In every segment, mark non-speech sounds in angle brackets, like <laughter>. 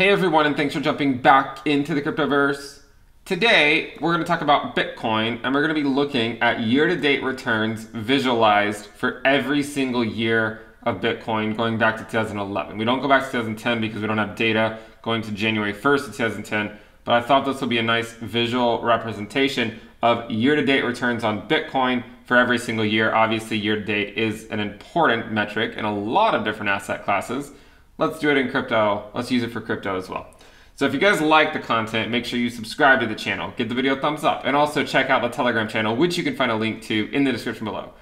Hey everyone, and thanks for jumping back into the cryptoverse. Today, we're going to talk about Bitcoin, and we're going to be looking at year to date returns visualized for every single year of Bitcoin going back to 2011. We don't go back to 2010 because we don't have data going to January 1st of 2010, but I thought this would be a nice visual representation of year to date returns on Bitcoin for every single year. Obviously, year to date is an important metric in a lot of different asset classes. Let's do it in crypto. Let's use it for crypto as well. So if you guys like the content, make sure you subscribe to the channel, give the video a thumbs up, and also check out the Telegram channel, which you can find a link to in the description below.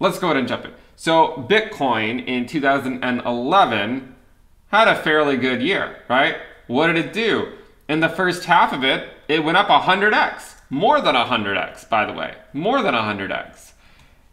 Let's go ahead and jump in. So Bitcoin in 2011 had a fairly good year, right? What did it do? In the first half of it, it went up 100x. More than 100x, by the way. More than 100x.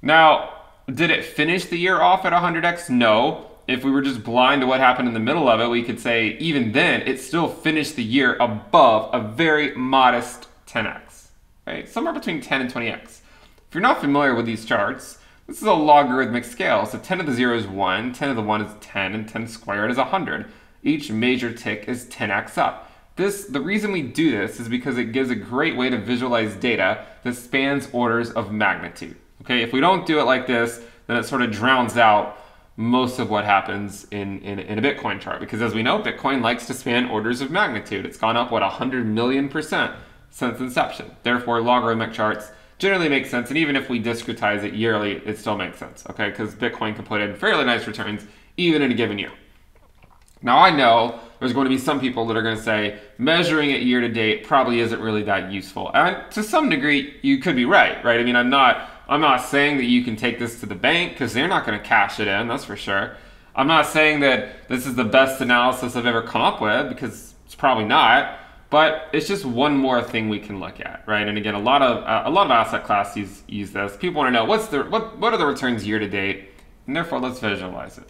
Now, did it finish the year off at 100x? No if we were just blind to what happened in the middle of it, we could say even then it still finished the year above a very modest 10x, right? Somewhere between 10 and 20x. If you're not familiar with these charts, this is a logarithmic scale. So 10 to the 0 is 1, 10 to the 1 is 10, and 10 squared is 100. Each major tick is 10x up. This, the reason we do this is because it gives a great way to visualize data that spans orders of magnitude. Okay, if we don't do it like this, then it sort of drowns out most of what happens in, in, in, a Bitcoin chart. Because as we know, Bitcoin likes to span orders of magnitude. It's gone up, what, 100 million percent since inception. Therefore, logarithmic charts generally make sense. And even if we discretize it yearly, it still makes sense, okay? Because Bitcoin can put in fairly nice returns even in a given year. Now, I know there's going to be some people that are going to say measuring it year to date probably isn't really that useful. And to some degree, you could be right, right? I mean, I'm not I'm not saying that you can take this to the bank because they're not going to cash it in, that's for sure. I'm not saying that this is the best analysis I've ever come up with because it's probably not, but it's just one more thing we can look at, right? And again, a lot of uh, a lot of asset classes use this. People want to know what's the what what are the returns year to date, and therefore let's visualize it.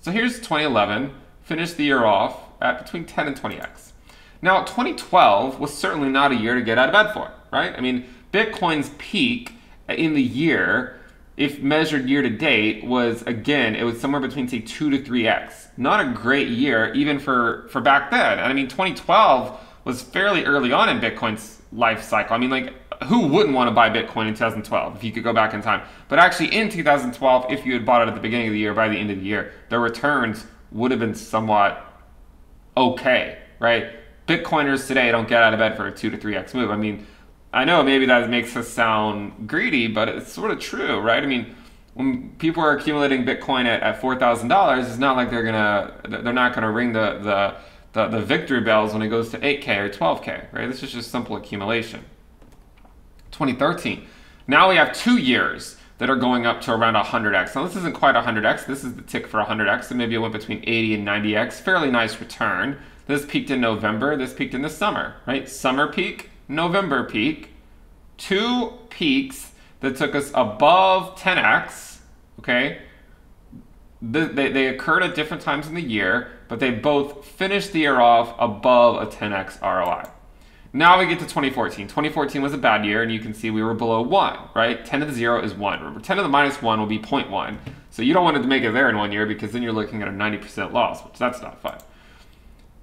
So here's 2011, finished the year off at between 10 and 20x. Now 2012 was certainly not a year to get out of bed for, right? I mean, Bitcoin's peak in the year, if measured year to date, was again, it was somewhere between say two to three x. Not a great year, even for for back then. And I mean, 2012 was fairly early on in Bitcoin's life cycle. I mean, like who wouldn't want to buy Bitcoin in 2012 if you could go back in time? But actually, in 2012, if you had bought it at the beginning of the year, by the end of the year, the returns would have been somewhat okay, right? Bitcoiners today don't get out of bed for a two to three x move. I mean, I know maybe that makes us sound greedy, but it's sort of true, right? I mean, when people are accumulating Bitcoin at, at four thousand dollars, it's not like they're gonna they're not gonna ring the, the the the victory bells when it goes to 8k or 12k, right? This is just simple accumulation. 2013. Now we have two years that are going up to around 100x. Now this isn't quite 100x. This is the tick for 100x. So maybe it went between 80 and 90x. Fairly nice return. This peaked in November. This peaked in the summer, right? Summer peak November peak, two peaks that took us above 10x, okay? They, they, occurred at different times in the year, but they both finished the year off above a 10x ROI. Now we get to 2014. 2014 was a bad year, and you can see we were below 1, right? 10 to the 0 is 1. Remember, 10 to the minus 1 will be 0.1. So you don't want to make it there in one year because then you're looking at a 90% loss, which that's not fun.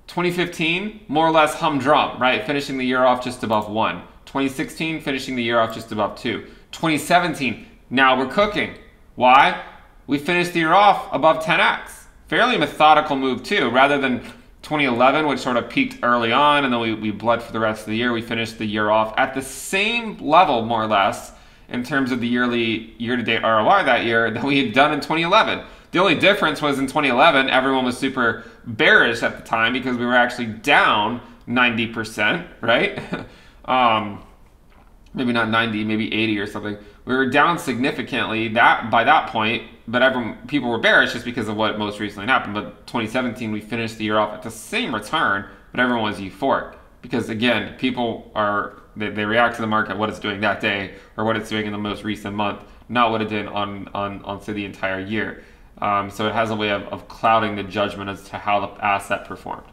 2015, more or less humdrum, right? Finishing the year off just above one. 2016, finishing the year off just above two. 2017, now we're cooking. Why? We finished the year off above 10x. Fairly methodical move too, rather than 2011, which sort of peaked early on and then we, we bled for the rest of the year. We finished the year off at the same level, more or less, in terms of the yearly year-to-date ROI that year that we had done in 2011. The only difference was in 2011, everyone was super bearish at the time because we were actually down 90%, right? <laughs> um, maybe not 90, maybe 80 or something. We were down significantly that by that point, but everyone people were bearish just because of what most recently happened. But 2017, we finished the year off at the same return, but everyone was euphoric because again, people are they, they react to the market what it's doing that day or what it's doing in the most recent month, not what it did on on on say the entire year. Um, so it has a way of, of clouding the judgment as to how the asset performed.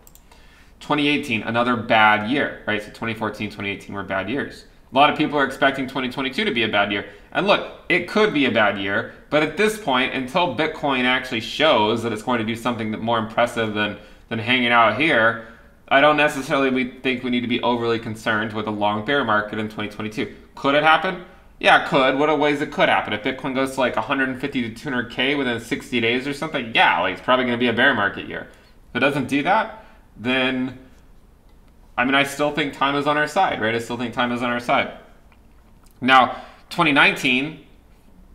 2018, another bad year, right? So 2014, 2018 were bad years. A lot of people are expecting 2022 to be a bad year. And look, it could be a bad year, but at this point, until Bitcoin actually shows that it's going to do something more impressive than, than hanging out here, I don't necessarily we think we need to be overly concerned with a long bear market in 2022. Could it happen? Yeah, it could. What are ways it could happen? If Bitcoin goes to like 150 to 200k within 60 days or something, yeah, like it's probably going to be a bear market year. If it doesn't do that, then I mean, I still think time is on our side, right? I still think time is on our side. Now, 2019,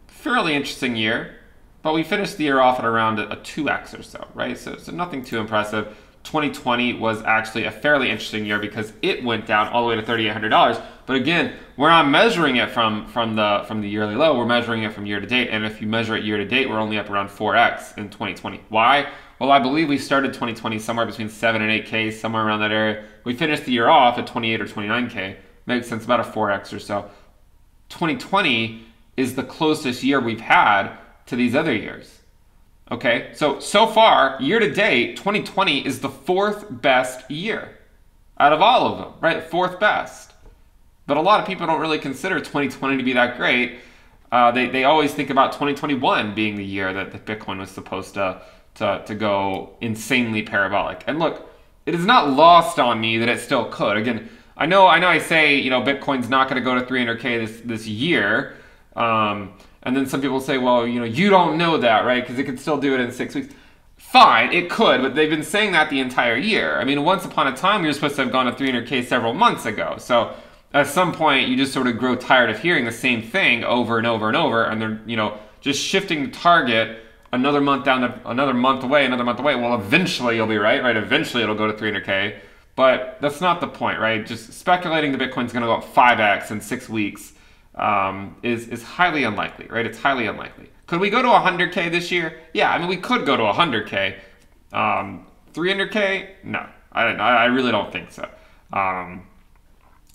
fairly interesting year, but we finished the year off at around a 2x or so, right? So, so nothing too impressive. 2020 was actually a fairly interesting year because it went down all the way to $3,800. But again, we're not measuring it from from the from the yearly low. We're measuring it from year to date. And if you measure it year to date, we're only up around 4x in 2020. Why? Well, I believe we started 2020 somewhere between 7 and 8k, somewhere around that area. We finished the year off at 28 or 29k. Makes sense, about a 4x or so. 2020 is the closest year we've had to these other years. Okay, so so far, year to date, 2020 is the fourth best year out of all of them, right? Fourth best. But a lot of people don't really consider 2020 to be that great. Uh, they, they always think about 2021 being the year that, that Bitcoin was supposed to, to, to go insanely parabolic. And look, it is not lost on me that it still could. Again, I know I know I say, you know, Bitcoin's not going to go to 300k this this year. Um, and then some people say, well, you know, you don't know that, right? Because it could still do it in six weeks. Fine, it could, but they've been saying that the entire year. I mean, once upon a time, we were supposed to have gone to 300K several months ago. So at some point, you just sort of grow tired of hearing the same thing over and over and over, and they're, you know, just shifting the target another month down, the, another month away, another month away. Well, eventually you'll be right, right? Eventually it'll go to 300K. But that's not the point, right? Just speculating the Bitcoin's going to go up 5x in six weeks um, is is highly unlikely, right? It's highly unlikely. Could we go to 100k this year? Yeah, I mean we could go to 100k. Um, 300k? No, I I really don't think so. Um,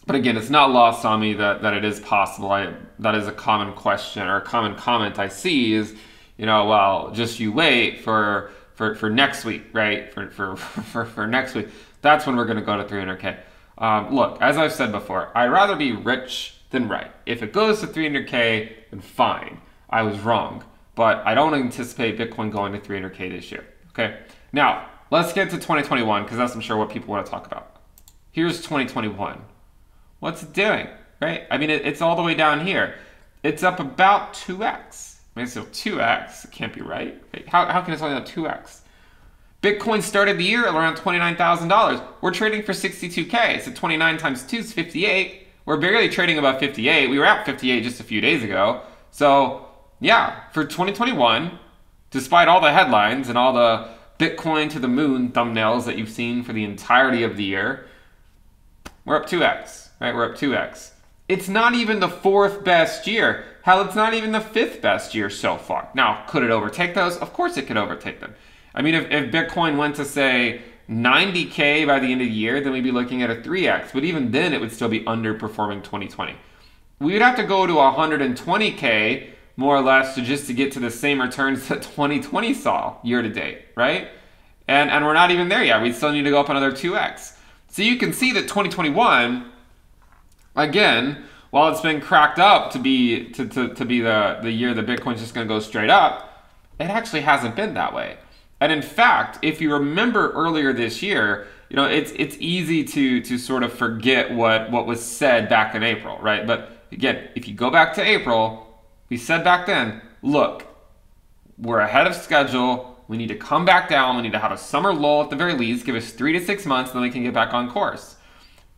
but again, it's not lost on me that, that it is possible. I, that is a common question or a common comment I see is, you know, well, just you wait for for, for next week, right? For, for, <laughs> for, for next week. That's when we're going to go to 300K. Um, look, as I've said before, I'd rather be rich than right. If it goes to 300K, then fine. I was wrong. But I don't anticipate Bitcoin going to 300K this year. Okay. Now, let's get to 2021 because that's, I'm sure, what people want to talk about. Here's 2021. What's it doing? Right? I mean, it, it's all the way down here. It's up about 2x. I mean, so 2x it can't be right. How, how can it only up 2x? Bitcoin started the year at around $29,000. We're trading for 62K. So 29 times 2 is 58. We're barely trading above 58. We were at 58 just a few days ago. So, yeah, for 2021, despite all the headlines and all the Bitcoin to the moon thumbnails that you've seen for the entirety of the year, we're up 2x, right? We're up 2x. It's not even the fourth best year. Hell, it's not even the fifth best year so far. Now, could it overtake those? Of course it could overtake them. I mean, if, if Bitcoin went to say 90K by the end of the year, then we'd be looking at a 3X. But even then, it would still be underperforming 2020. We would have to go to 120K more or less to just to get to the same returns <laughs> that 2020 saw year to date, right? And, and we're not even there yet. We still need to go up another 2X. So you can see that 2021, again, while it's been cracked up to be to, to, to be the, the year that Bitcoin's just going to go straight up, it actually hasn't been that way. And in fact, if you remember earlier this year, you know, it's it's easy to to sort of forget what what was said back in April, right? But again, if you go back to April, we said back then, look, we're ahead of schedule. We need to come back down. We need to have a summer lull at the very least. Give us three to six months, then we can get back on course.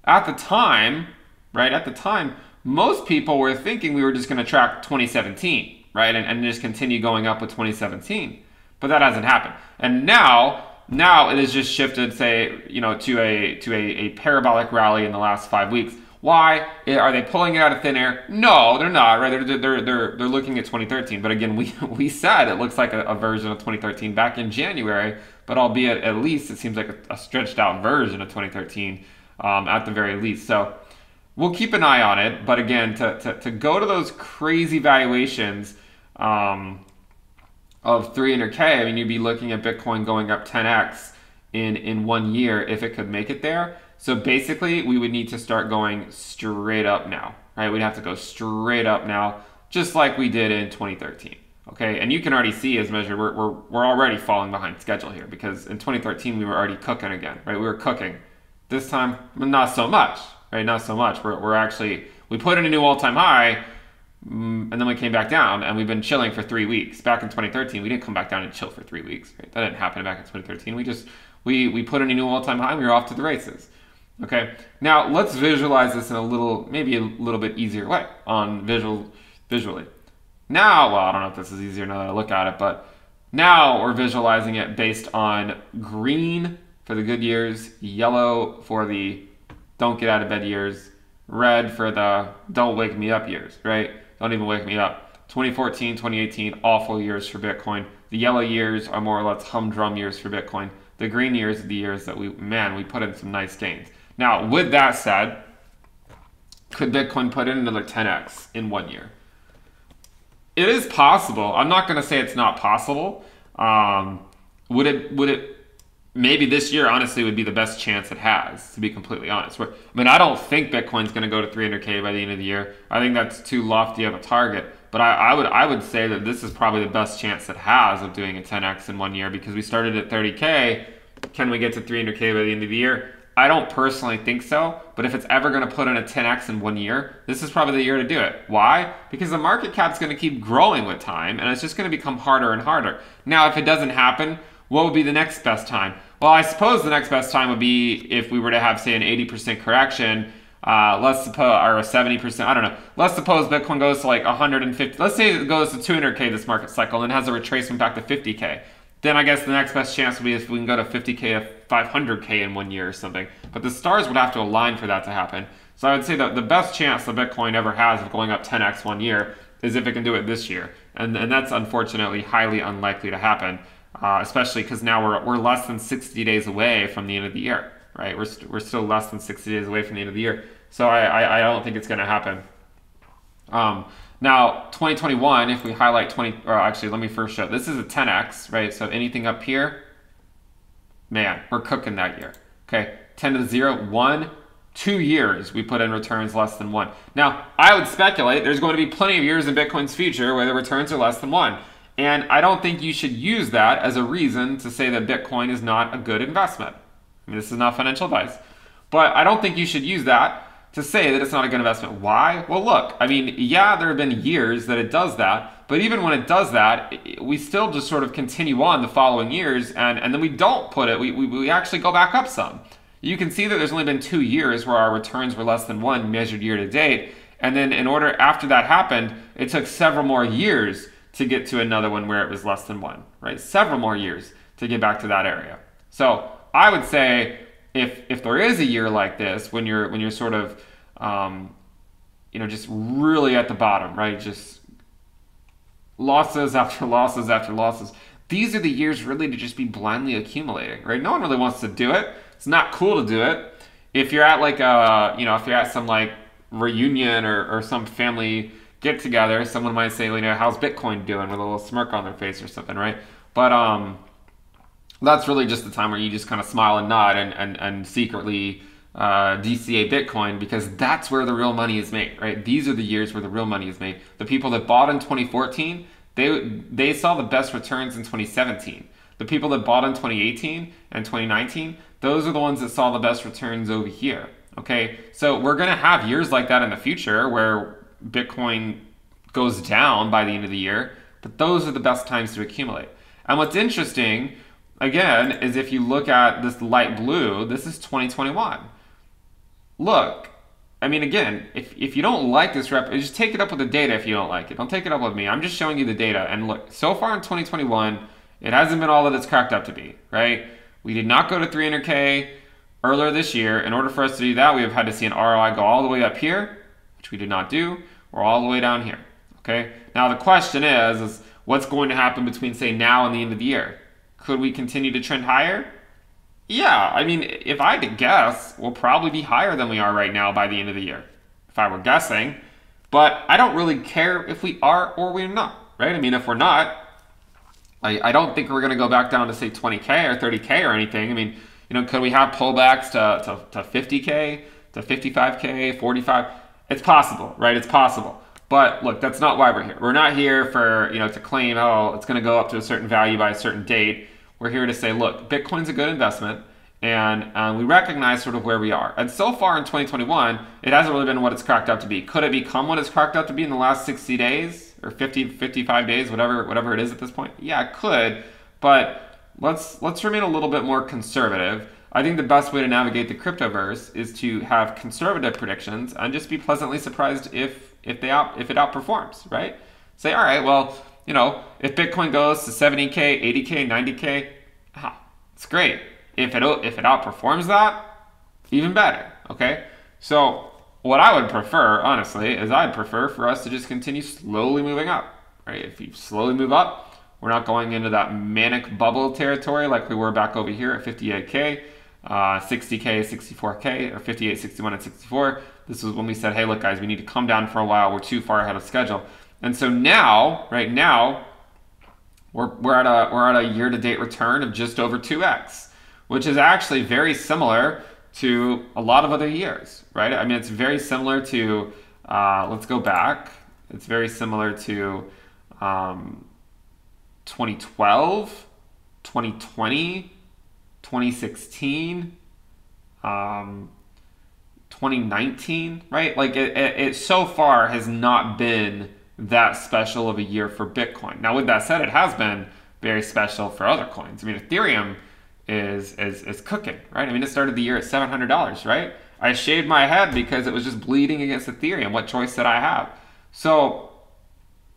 At the time, right? At the time, most people were thinking we were just going to track 2017, right? And, and just continue going up with 2017 but that hasn't happened. And now, now it has just shifted, say, you know, to a to a, a parabolic rally in the last five weeks. Why are they pulling it out of thin air? No, they're not. Right? They're they're they're, they're looking at 2013. But again, <laughs> we we said it looks like a, a version of 2013 back in January, but albeit at least it seems like a, a stretched out version of 2013 um, at the very least. So we'll keep an eye on it. But again, to to, to go to those crazy valuations. Um, of 300k, I mean, you'd be looking at Bitcoin going up 10x in in one year if it could make it there. So basically, we would need to start going straight up now, right? We'd have to go straight up now, just like we did in 2013. Okay, and you can already see as measured, we're, we're, we're already falling behind schedule here because in 2013 we were already cooking again, right? We were cooking. This time, not so much, right? Not so much. We're, we're actually, we put in a new all time high, Mm, and then we came back down, and we've been chilling for three weeks. Back in 2013, we didn't come back down and chill for three weeks, right? That didn't happen back in 2013. We just, we, we put in a new all time high, and we were off to the races. Okay, now let's visualize this in a little, maybe a little bit easier way on visual, visually. Now, well, I don't know if this is easier now that I look at it, but now we're visualizing it based on green for the good years, yellow for the don't get out of bed years, red for the don't wake me up years, right? Don't even wake me up. 2014, 2018, awful years for Bitcoin. The yellow years are more or less humdrum years for Bitcoin. The green years are the years that we, man, we put in some nice gains. Now, with that said, could Bitcoin put in another 10x in one year? It is possible. I'm not going to say it's not possible. Um, would it? Would it? Maybe this year, honestly, would be the best chance it has. To be completely honest, I mean, I don't think Bitcoin's going to go to 300k by the end of the year. I think that's too lofty of a target. But I, I would I would say that this is probably the best chance it has of doing a 10x in one year because we started at 30k. Can we get to 300k by the end of the year? I don't personally think so, but if it's ever going to put in a 10x in one year, this is probably the year to do it. Why? Because the market cap's going to keep growing with time and it's just going to become harder and harder. Now, if it doesn't happen, what would be the next best time? Well, I suppose the next best time would be if we were to have, say, an 80% correction. Uh, let's suppose, or a 70%, I don't know. Let's suppose Bitcoin goes to like 150. Let's say it goes to 200K this market cycle and has a retracement back to 50K. Then I guess the next best chance would be if we can go to 50k, 500k in one year or something. But the stars would have to align for that to happen. So I would say that the best chance that Bitcoin ever has of going up 10x one year is if it can do it this year. And, and that's unfortunately highly unlikely to happen, uh, especially because now we're, we're less than 60 days away from the end of the year, right? We're, st- we're still less than 60 days away from the end of the year. So I, I, I don't think it's going to happen. Um, now, 2021, if we highlight 20, or actually, let me first show. This is a 10x, right? So anything up here, man, we're cooking that year. Okay, 10 to the 0, 1, 2 years we put in returns less than 1. Now, I would speculate there's going to be plenty of years in Bitcoin's future where the returns are less than 1. And I don't think you should use that as a reason to say that Bitcoin is not a good investment. I mean, this is not financial advice. But I don't think you should use that to say that it's not a good investment. Why? Well, look, I mean, yeah, there have been years that it does that, but even when it does that, we still just sort of continue on the following years, and, and then we don't put it, we, we, we actually go back up some. You can see that there's only been two years where our returns were less than one measured year to date, and then in order, after that happened, it took several more years to get to another one where it was less than one, right? Several more years to get back to that area. So I would say if if there is a year like this when you're when you're sort of um, you know just really at the bottom right? Just losses after losses after losses. These are the years really to just be blindly accumulating right? No one really wants to do it. It's not cool to do it. If you're at like a you know if you're at some like reunion or, or some family get together someone might say you know how's bitcoin doing with a little smirk on their face or something right but um that's really just the time where you just kind of smile and nod and, and, and secretly uh, DCA Bitcoin because that's where the real money is made, right? These are the years where the real money is made. The people that bought in 2014, they they saw the best returns in 2017. The people that bought in 2018 and 2019, those are the ones that saw the best returns over here. Okay, so we're gonna have years like that in the future where Bitcoin goes down by the end of the year, but those are the best times to accumulate. And what's interesting again, is if you look at this light blue, this is 2021. Look, I mean, again, if, if you don't like this rep, just take it up with the data if you don't like it. Don't take it up with me. I'm just showing you the data. And look, so far in 2021, it hasn't been all that it's cracked up to be, right? We did not go to 300K earlier this year. In order for us to do that, we have had to see an ROI go all the way up here, which we did not do, or all the way down here, okay? Now, the question is, is what's going to happen between, say, now and the end of the year? Could we continue to trend higher? Yeah, I mean, if I had to guess, we'll probably be higher than we are right now by the end of the year, if I were guessing. But I don't really care if we are or we're not, right? I mean, if we're not, I, I don't think we're going to go back down to, say, 20K or 30K or anything. I mean, you know, could we have pullbacks to, to, to 50K, to 55K, 45? It's possible, right? It's possible. But look, that's not why we're here. We're not here for, you know, to claim, oh, it's going to go up to a certain value by a certain date. We're here to say, look, Bitcoin's a good investment. and uh, we recognize sort of where we are. And so far in 2021, it hasn't really been what it's cracked up to be. Could it become what it's cracked up to be in the last 60 days or 50, 55 days, whatever, whatever it is at this point? Yeah, it could, but let's let's remain a little bit more conservative. I think the best way to navigate the cryptoverse is to have conservative predictions and just be pleasantly surprised if if they out if it outperforms, right? Say, all right, well, you know, if Bitcoin goes to 70k, 80k, 90k, ah, it's great if it if it outperforms that, even better. Okay, so what I would prefer, honestly, is I'd prefer for us to just continue slowly moving up. Right? If you slowly move up, we're not going into that manic bubble territory like we were back over here at 58k, uh, 60k, 64k, or 58, 61, and 64. This was when we said, hey, look, guys, we need to come down for a while. We're too far ahead of schedule. And so now, right now, we're, we're at a we're at a year-to-date return of just over 2x which is actually very similar to a lot of other years, right? I mean, it's very similar to, uh, let's go back. It's very similar to um, 2012, 2020, 2016, um, 2019, right? Like it, it, it so far has not been that special of a year for Bitcoin. Now, with that said, it has been very special for other coins. I mean, Ethereum is is is cooking, right? I mean, it started the year at seven hundred dollars, right? I shaved my head because it was just bleeding against Ethereum. What choice did I have? So,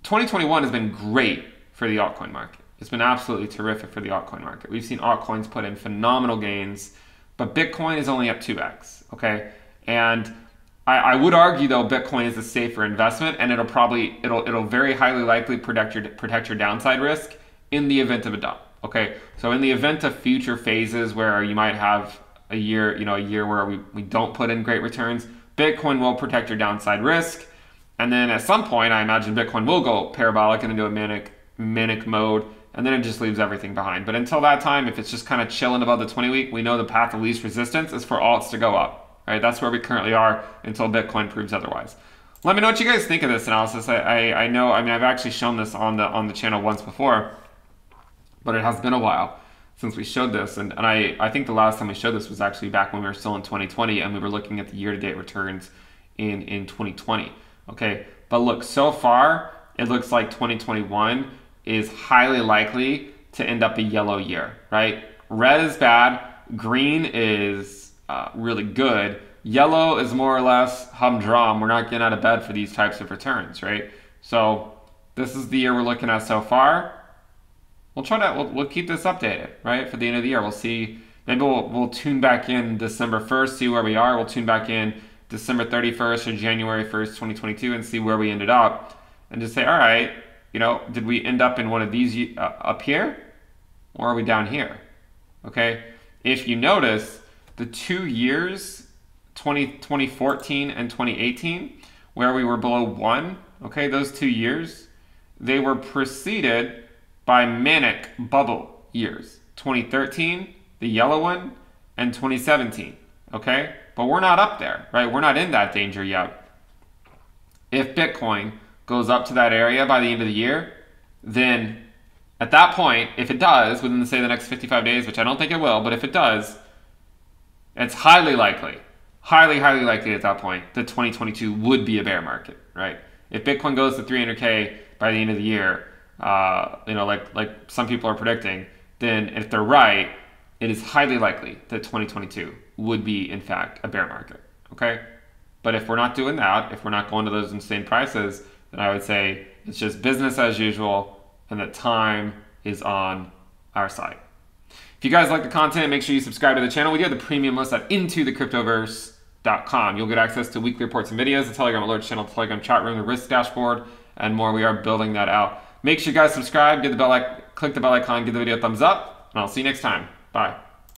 2021 has been great for the altcoin market. It's been absolutely terrific for the altcoin market. We've seen altcoins put in phenomenal gains, but Bitcoin is only up 2x, okay? And I, I, would argue though Bitcoin is a safer investment and it'll probably it'll it'll very highly likely protect your protect your downside risk in the event of a dump. Okay, so in the event of future phases where you might have a year, you know, a year where we, we don't put in great returns, Bitcoin will protect your downside risk. And then at some point, I imagine Bitcoin will go parabolic and into a manic manic mode, and then it just leaves everything behind. But until that time, if it's just kind of chilling above the 20 week, we know the path of least resistance is for alts to go up. Right, that's where we currently are until Bitcoin proves otherwise. Let me know what you guys think of this analysis. I, I, I know, I mean, I've actually shown this on the on the channel once before but it has been a while since we showed this. And, and I, I think the last time we showed this was actually back when we were still in 2020 and we were looking at the year to date returns in, in 2020. Okay, but look, so far, it looks like 2021 is highly likely to end up a yellow year, right? Red is bad, green is uh, really good. Yellow is more or less humdrum. We're not getting out of bed for these types of returns, right? So this is the year we're looking at so far we'll try to we'll, we'll keep this updated right for the end of the year. We'll see. Maybe we'll we'll tune back in December first, see where we are. We'll tune back in December thirty first or January first, twenty twenty two, and see where we ended up, and just say, all right, you know, did we end up in one of these uh, up here, or are we down here? Okay. If you notice, the two years, 20, 2014 and 2018, where we were below one, okay, those two years, they were preceded by manic bubble years 2013, the yellow one, and 2017. Okay? But we're not up there, right? We're not in that danger yet. If Bitcoin goes up to that area by the end of the year, then at that point, if it does within, say, the next 55 days, which I don't think it will, but if it does, it's highly likely, highly, highly likely at that point that 2022 would be a bear market, right? If Bitcoin goes to 300K by the end of the year, uh, you know, like like some people are predicting, then if they're right, it is highly likely that 2022 would be in fact a bear market. Okay, but if we're not doing that, if we're not going to those insane prices, then I would say it's just business as usual, and that time is on our side. If you guys like the content, make sure you subscribe to the channel. We do have the premium list at intothecryptoverse.com. You'll get access to weekly reports and videos, the Telegram alerts channel, the Telegram chat room, the risk dashboard, and more. We are building that out. Make sure you guys subscribe, get the bell, click the bell icon, give the video a thumbs up, and I'll see you next time. Bye.